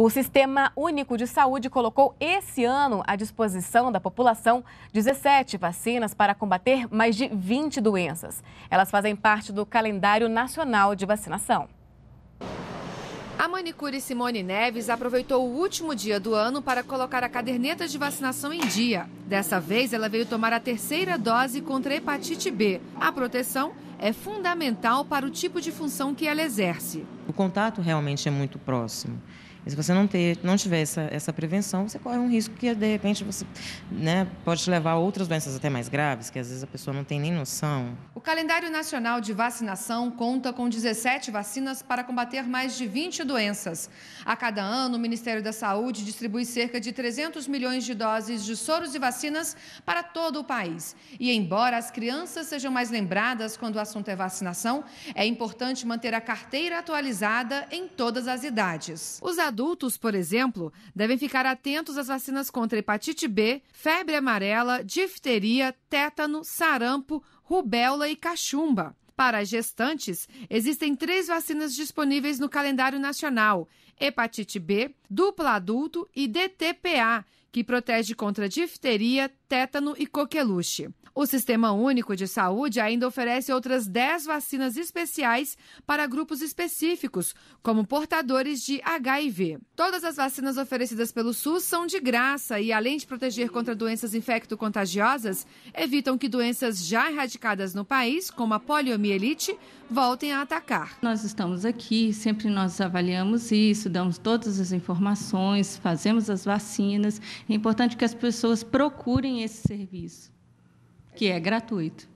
O Sistema Único de Saúde colocou esse ano à disposição da população 17 vacinas para combater mais de 20 doenças. Elas fazem parte do calendário nacional de vacinação. A manicure Simone Neves aproveitou o último dia do ano para colocar a caderneta de vacinação em dia. Dessa vez, ela veio tomar a terceira dose contra a hepatite B. A proteção é fundamental para o tipo de função que ela exerce. O contato realmente é muito próximo. Se você não, ter, não tiver essa, essa prevenção, você corre um risco que, de repente, você né, pode levar a outras doenças até mais graves, que às vezes a pessoa não tem nem noção. O calendário nacional de vacinação conta com 17 vacinas para combater mais de 20 doenças. A cada ano, o Ministério da Saúde distribui cerca de 300 milhões de doses de soros e vacinas para todo o país. E, embora as crianças sejam mais lembradas quando o assunto é vacinação, é importante manter a carteira atualizada em todas as idades. Os adultos, por exemplo, devem ficar atentos às vacinas contra hepatite B, febre amarela, difteria, tétano, sarampo, rubéola e cachumba. Para gestantes, existem três vacinas disponíveis no calendário nacional: hepatite B, dupla adulto e DTPA, que protege contra difteria, tétano e coqueluche. O Sistema Único de Saúde ainda oferece outras 10 vacinas especiais para grupos específicos, como portadores de HIV. Todas as vacinas oferecidas pelo SUS são de graça e, além de proteger contra doenças infecto-contagiosas, evitam que doenças já erradicadas no país, como a poliomielite, voltem a atacar. Nós estamos aqui, sempre nós avaliamos isso, damos todas as informações, fazemos as vacinas. É importante que as pessoas procurem esse serviço que é gratuito.